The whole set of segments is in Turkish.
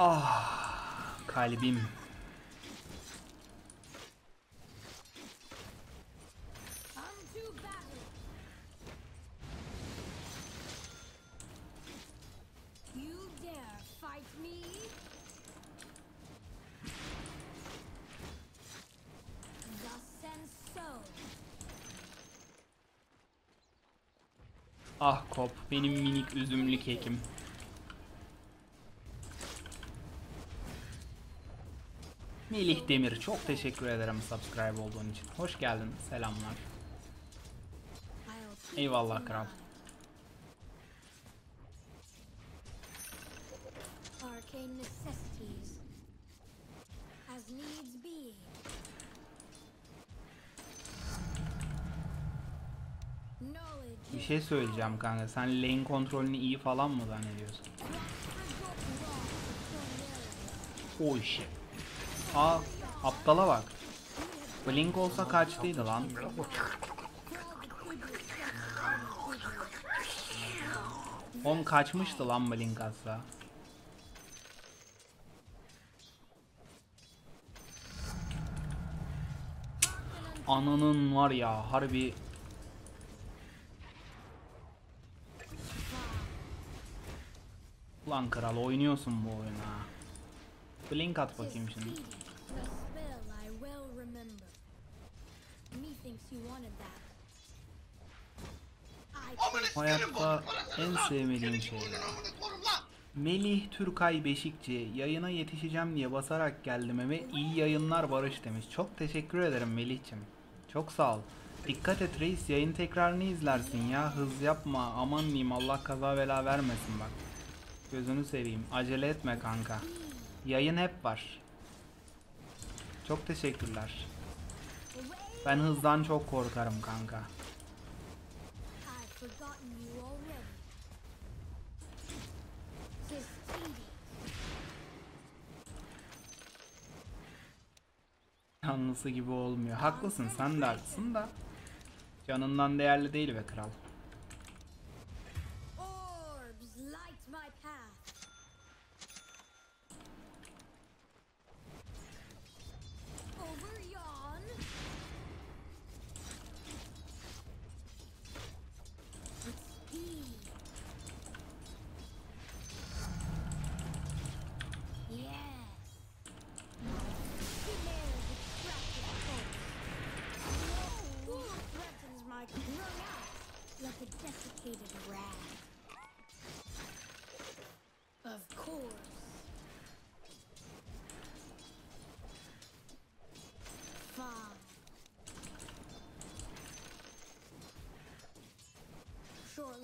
Ah kalbim. Ah kop benim minik üzümlü kekim. Melih Demir çok teşekkür ederim subscribe olduğun için. Hoş geldin. Selamlar. Eyvallah kral. Bir şey söyleyeceğim kanka. Sen lane kontrolünü iyi falan mı zannediyorsun? O işi. Aa aptala bak. Blink olsa kaçtıydı lan. Oğlum kaçmıştı lan Blink atsa. Ananın var ya harbi Ulan kral oynuyorsun bu oyunu ha. Blink at bakayım şimdi. Hayatta en sevmediğim şey. Melih Türkay Beşikçi yayına yetişeceğim diye basarak geldim eve iyi yayınlar Barış demiş. Çok teşekkür ederim Melih'cim. Çok sağ ol. Dikkat et reis yayın tekrarını izlersin ya hız yapma aman diyeyim Allah kaza bela vermesin bak. Gözünü seveyim acele etme kanka. Yayın hep var. Çok teşekkürler. Ben hızdan çok korkarım kanka. Canlısı gibi olmuyor. Haklısın sen de haklısın da. Canından değerli değil be kral.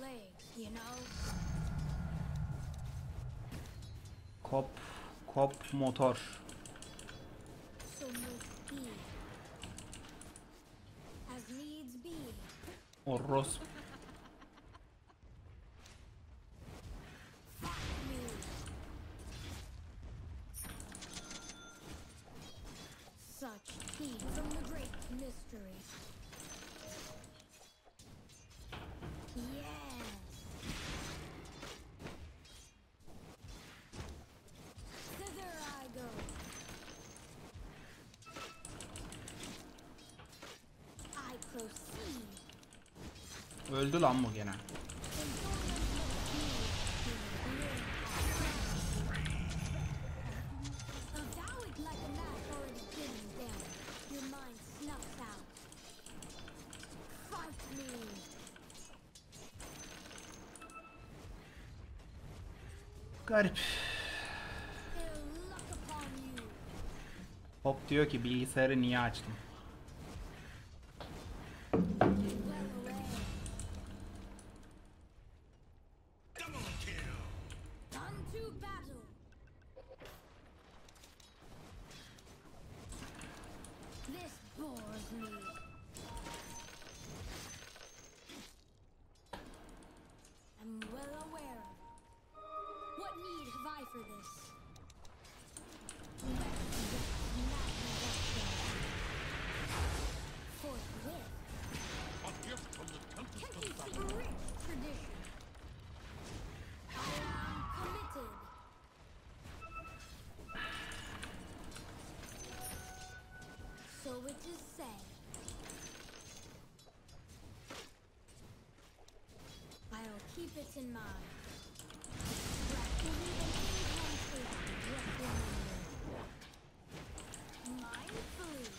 Legs, you know? Kop, kop motor. So Öldü lan bu gene. Garip. Hop diyor ki bilgisayarı niye açtım? to battle! This bores me. I'm well aware. What need have I for this? In mind. Extracting and incantation, just remember. Mindfully.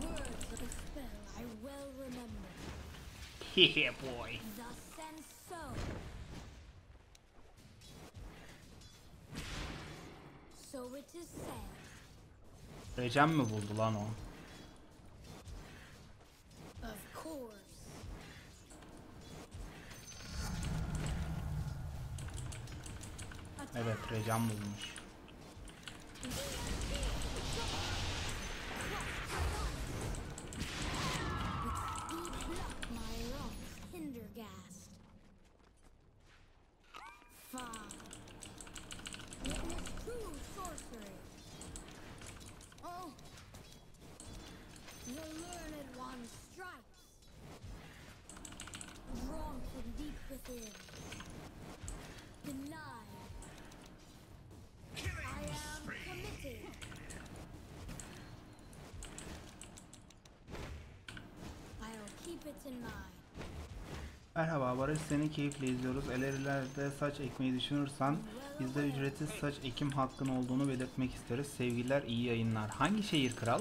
Words of a spell I well remember. Yeah boy. Thus and so. So it is said. Recem mi buldu lan o? Of course. Evet Recem bulmuş. Speed up my lungs, Hindergast. Fine. Witness true sorcery. Oh. The learned one strikes. Drawn from deep within. Denied. Merhaba Barış seni keyifle izliyoruz. Elerilerde saç ekmeyi düşünürsen bizde ücretsiz saç ekim hakkın olduğunu belirtmek isteriz. Sevgiler iyi yayınlar. Hangi şehir kral?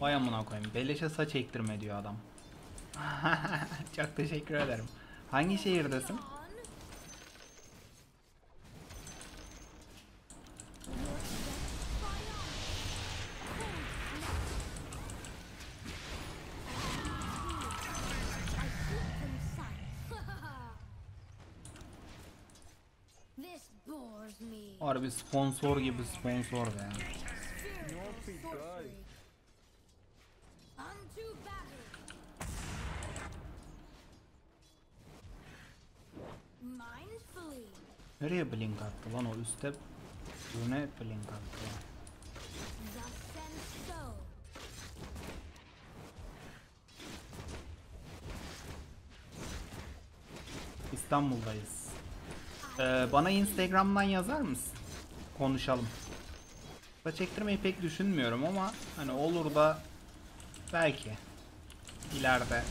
Vay amına koyayım. Beleşe saç ektirme diyor adam. Çok teşekkür ederim. Hangi şehirdesin? Harbi sponsor gibi sponsor. Mindfully. Nereye blink attı lan o üstte? Öne blink attı. İstanbul'dayız. Ee, bana Instagram'dan yazar mısın? Konuşalım. Saç ektirmeyi pek düşünmüyorum ama hani olur da belki ileride.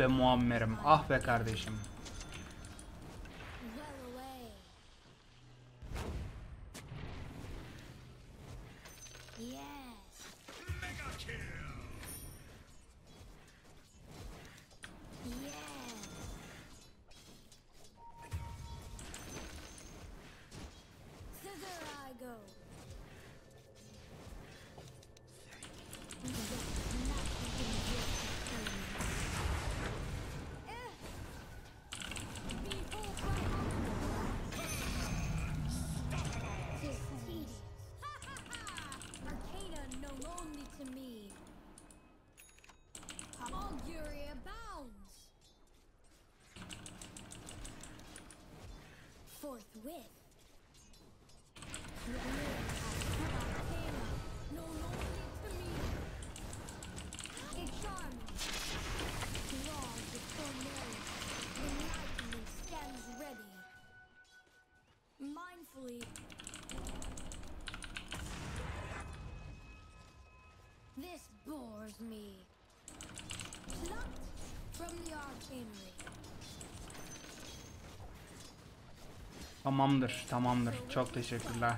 Be Muammer'im, ah be kardeşim. Yes. Mega kill. Ready. Mindfully. This bores me. Plucked from the chicanery. Tamamdır, tamamdır. Çok teşekkürler.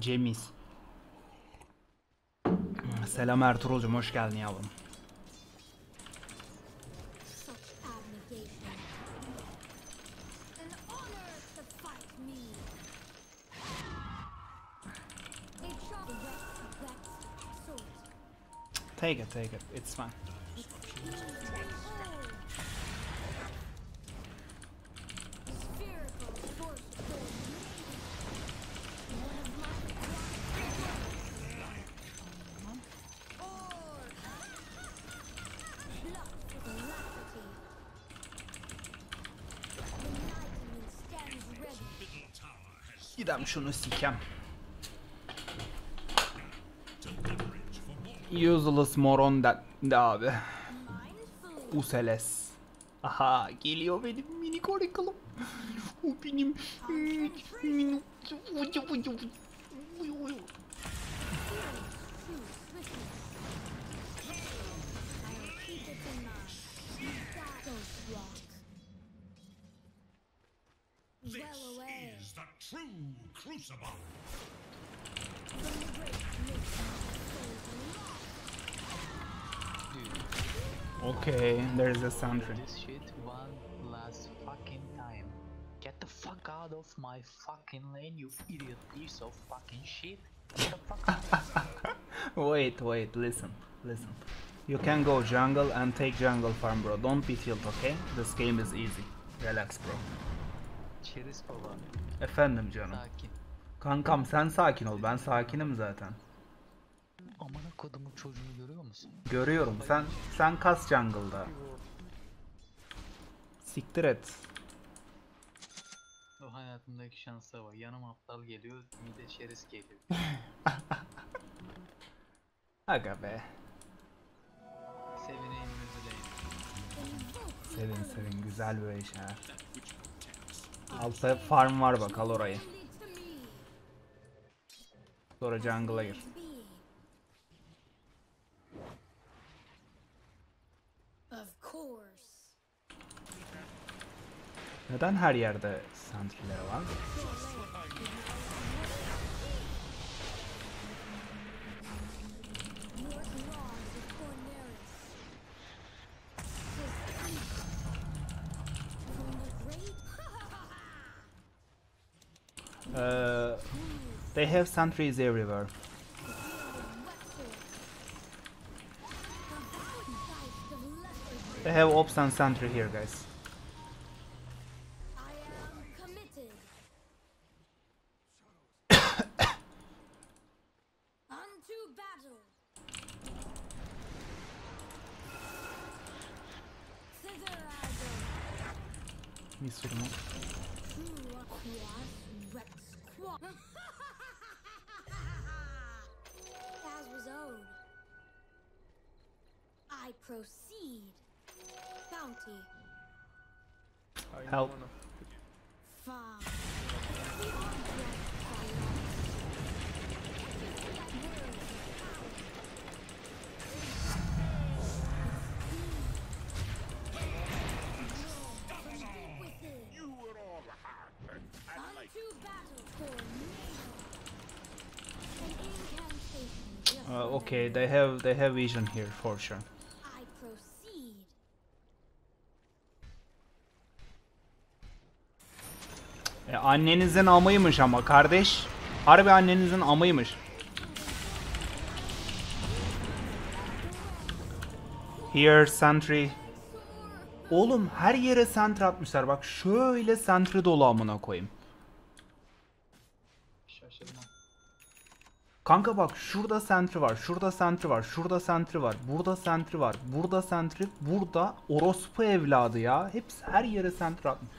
Cemiz. Selam Ertuğrul'cum hoş geldin yavrum. Take it, take it. It's fine. Gidem şunu sikem. Useless moron de, de abi. Useles. Aha geliyor benim mini korikalım. O benim mini... True swiftness. I'll keep it in mind. Ghost rock. This Well away is the true crucible. from the great mist, my soul Okay, there's a sentry. this shit one last fucking time. Get the fuck out of my fucking lane, you idiot piece of fucking shit. Wait, wait, listen, listen. You can go jungle and take jungle farm bro. Don't be tilt, okay? This game is easy. Relax bro. Çeriz baba. Efendim canım. Sakin. Kankam sen sakin ol. Ben sakinim zaten. Amına kodumun çocuğunu görüyor musun? Görüyorum. Sen sen kas jungle'da. Siktir et. O hayatımdaki şansa bak. Yanıma aptal geliyor, mide çeriz geliyor. Aga be. Sevineyim üzüleyim. Sevin sevin güzel böyle şeyler. Altta farm var bak al orayı. Sonra jungle'a gir. Neden her yerde sentry'ler var? North Lawns of Corneris. From the great Uh, they have sentries everywhere. They have ops and sentry here guys. Uh, okay, they have they have vision here for sure. E, annenizin amıymış ama kardeş. Harbi annenizin amıymış. Here sentry. Oğlum her yere sentry atmışlar. Bak şöyle sentry dolu amına koyayım. Kanka bak şurada sentry var, şurada sentry var, şurada sentry var, burada sentry var, burada sentry, burada orospu evladı ya. Hepsi her yere sentry atmış.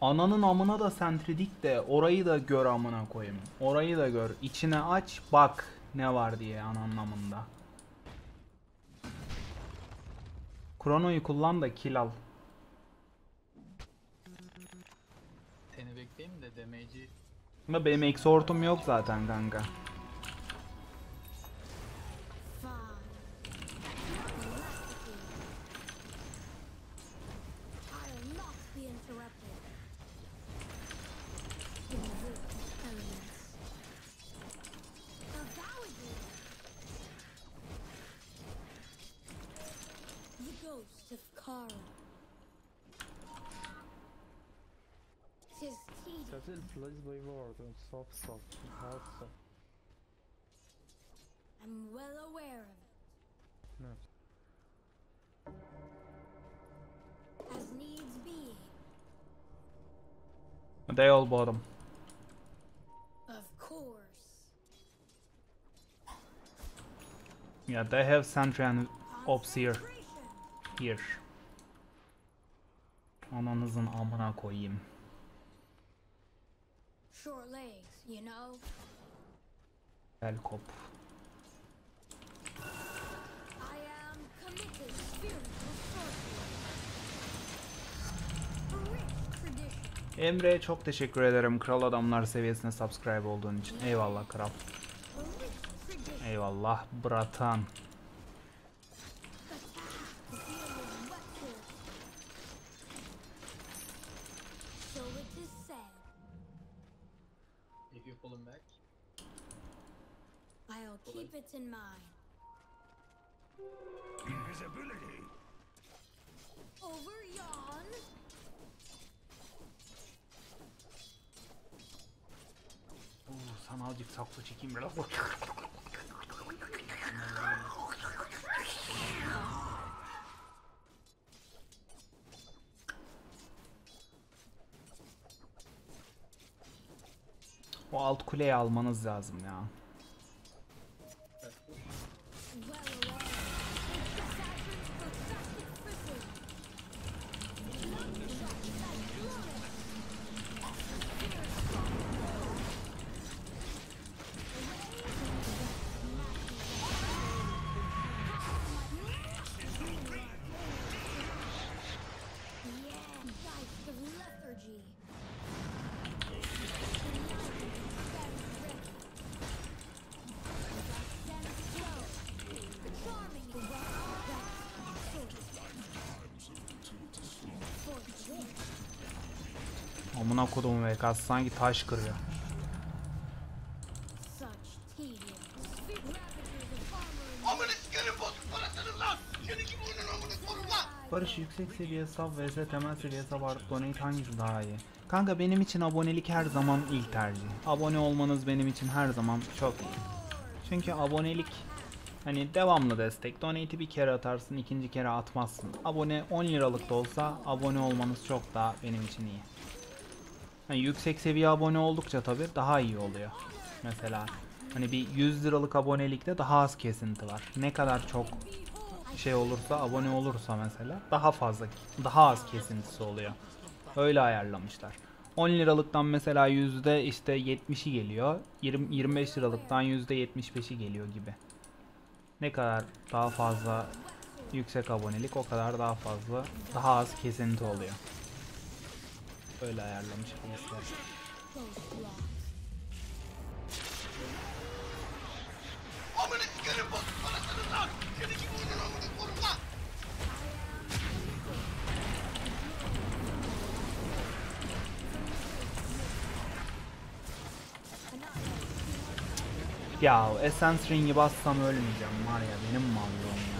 Ananın amına da sentry dik de orayı da gör amına koyayım. Orayı da gör. İçine aç bak ne var diye ananın amında. Krono'yu kullan da kill al. Seni bekleyeyim de damage'i Ama benim exhortum yok zaten kanka. Soft. Hard soft. I'm well aware of it. No. As needs be. They all bottom. Of course. Yeah, they have sentry and ops here. Here. Ananızın amına koyayım. Short legs, you know. Rich tradition. Emre çok teşekkür ederim kral adamlar seviyesine subscribe olduğun için. Eyvallah kral. Eyvallah bratan. Keep it in mind. Invisibility. Over yon. Oo, sana azıcık saklı çekeyim biraz. O alt kuleyi almanız lazım ya. Amına kodumun VKS sanki taş kırıyor. Barış yüksek seviye sub vs temel seviye sub artı donate hangisi daha iyi? Kanka benim için abonelik her zaman ilk tercih. Abone olmanız benim için her zaman çok iyi. Çünkü abonelik hani devamlı destek. Donate'i bir kere atarsın, ikinci kere atmazsın. Abone 10 liralık da olsa abone olmanız çok daha benim için iyi. Hani yüksek seviye abone oldukça tabi daha iyi oluyor. Mesela hani bir 100 liralık abonelikte daha az kesinti var. Ne kadar çok şey olursa abone olursa mesela daha fazla daha az kesintisi oluyor. Öyle ayarlamışlar. 10 liralıktan mesela yüzde işte 70'i geliyor. 20, 25 liralıktan yüzde 75'i geliyor gibi. Ne kadar daha fazla yüksek abonelik o kadar daha fazla daha az kesinti oluyor. Öyle ayarlamış polisler. Amına sikerim bot parasını lan! Seni kim vurdun amına koruma! Ya Essence Ring'i bassam ölmeyeceğim var ya benim mallığım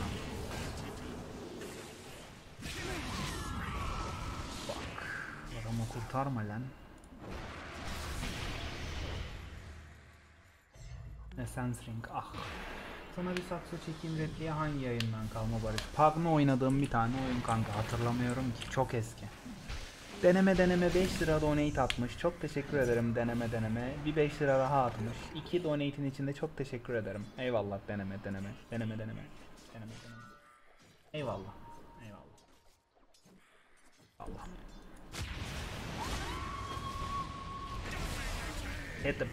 Adamı kurtarma lan. Essence Ring ah. Sana bir sakso çekeyim repliğe hangi yayından kalma Barış? Pug'la oynadığım bir tane oyun kanka hatırlamıyorum ki çok eski. Deneme deneme 5 lira donate atmış. Çok teşekkür ederim deneme deneme. Bir 5 lira daha atmış. 2 donate'in içinde çok teşekkür ederim. Eyvallah deneme deneme. Deneme deneme. Deneme deneme. Eyvallah. Eyvallah. Allah. Hit them.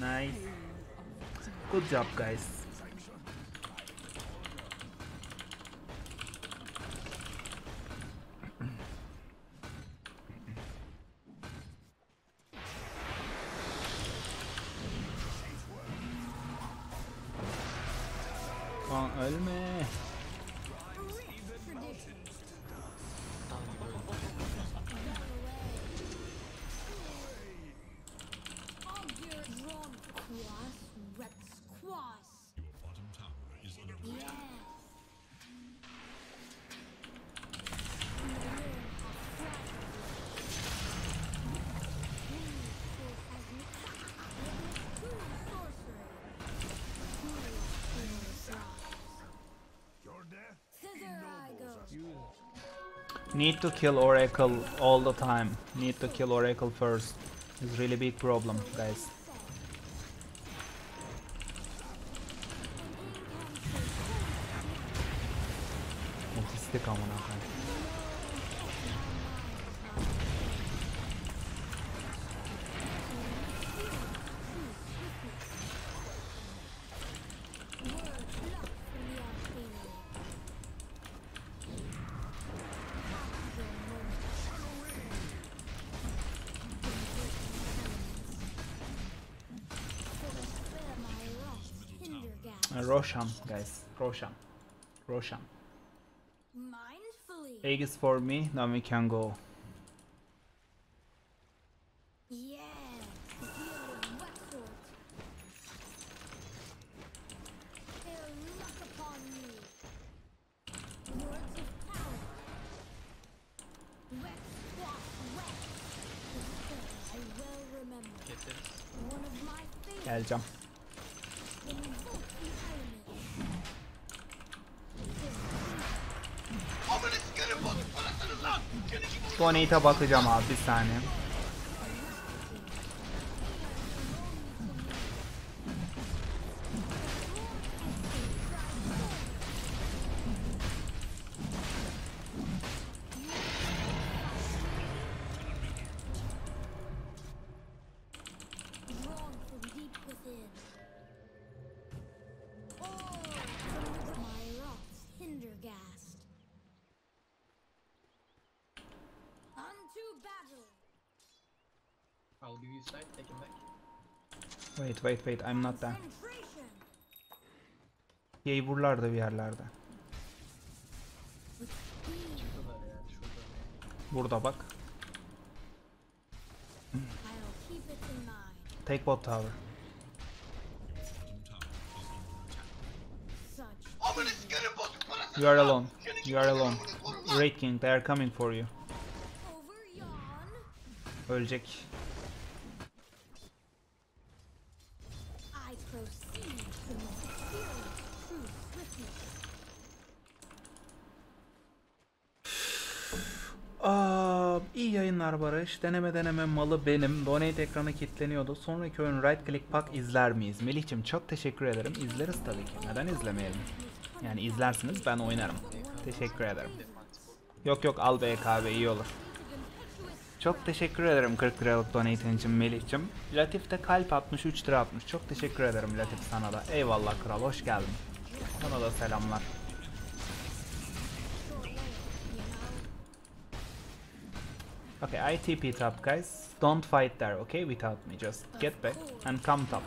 Nice. Good job guys. Need to kill Oracle all the time. Need to kill Oracle first. It's really big problem guys. Roshan guys. Roshan. Mindfully. Egg is for me. Now we can go. Yes, the Donate'e bakacağım abi bir saniye. Wait wait I'm not there. Concentration. Yayı buralarda bir yerlerde. Burada bak. Take bot tower. You are alone. You are alone. Great King they are coming for you. Ölecek. Barış. Deneme deneme malı benim. Donate ekranı kilitleniyordu. Sonraki oyun right click pack izler miyiz? Melih'cim çok teşekkür ederim. İzleriz tabii ki. Neden izlemeyelim? Yani izlersiniz ben oynarım. Teşekkür ederim. Yok yok al BKB iyi olur. Çok teşekkür ederim 40 liralık donate'in için Melih'cim. Latif de kalp atmış 3 lira atmış. Çok teşekkür ederim Latif sana da. Eyvallah kral hoş geldin. Sana da selamlar. Okay, I TP top guys. Don't fight there, okay? Without me. Just get back and come top.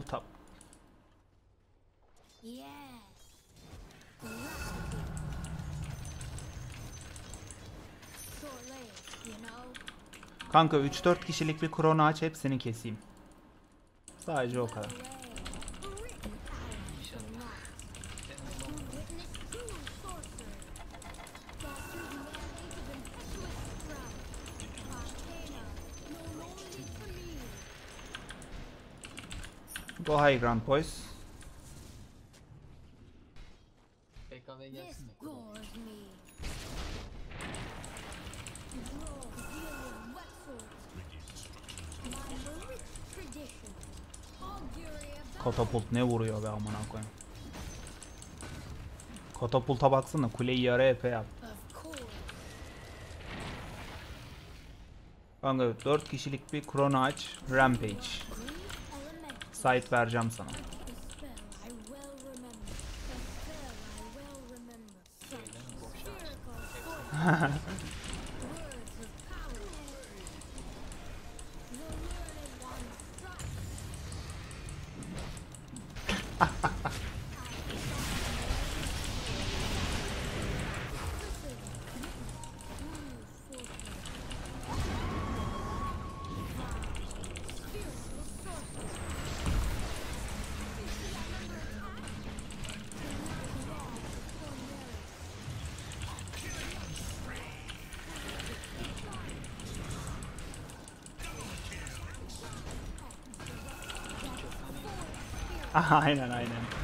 Come move top. Yes. Rapidly. Short-lived, you know. Kanka 3-4 kişilik bir krono aç hepsini keseyim. Sadece o kadar. Go high ground boys. PKV This gelsin Katapult ne vuruyor be amına koyayım. Katapulta baksana kuleyi yarı epey yap. Kanka 4 kişilik bir krono aç. Rampage. Site vereceğim sana. aynen aynen.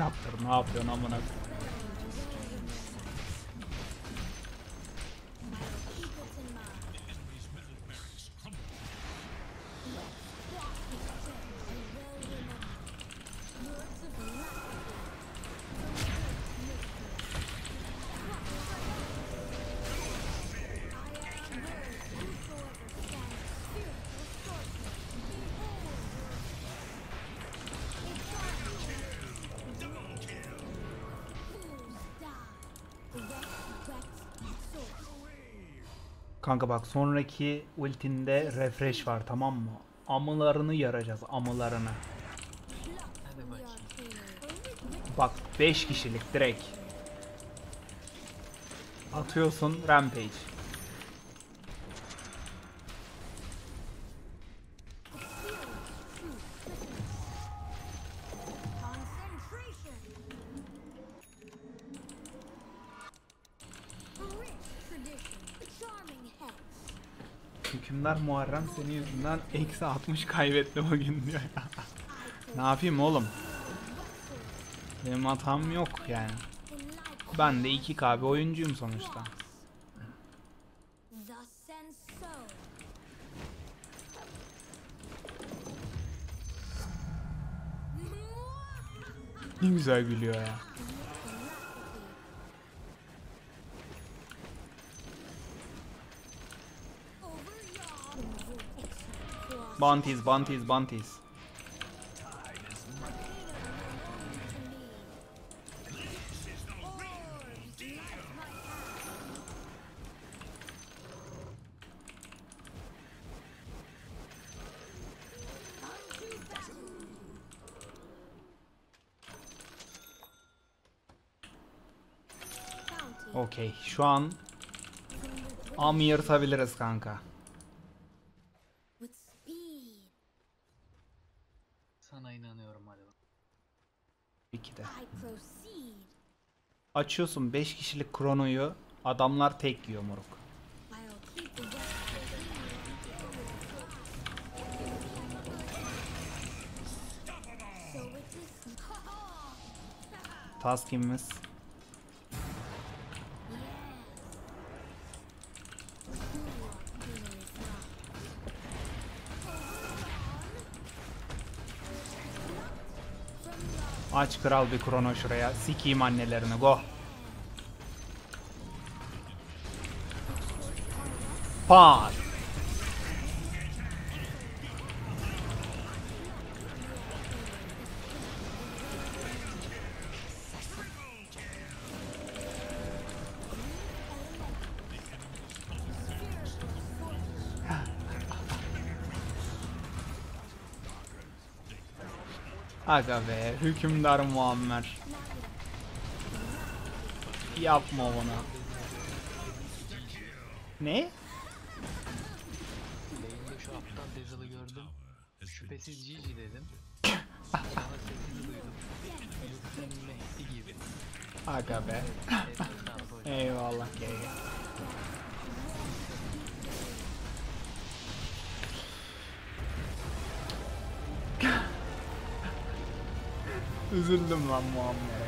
Snapter ne yapıyorsun amına Kanka bak sonraki ultinde refresh var tamam mı? Amılarını yaracağız amılarını. Bak 5 kişilik direkt. Atıyorsun rampage. Hükümdar Muharrem senin yüzünden eksi 60 kaybetti bugün diyor ya. ne yapayım oğlum? Benim hatam yok yani. Ben de 2K bir oyuncuyum sonuçta. Ne güzel gülüyor ya. Over y'all. Bounties, bounties, bounties. Okey, şu an am yırtabiliriz kanka. açıyorsun 5 kişilik kronoyu adamlar tek yiyor moruk. Task'imiz Aç kral bir krono şuraya. Sikiyim annelerini. Go. Pat. Aga be, hükümdar Muammer. Yapma bunu. Ne? Lane'de şu aptal Dazzle'ı gördüm. Şüphesiz GG dedim. Sonra sesini duydum. Gibi. Aga be. Eyvallah GG. Üzüldüm lan Muammer'e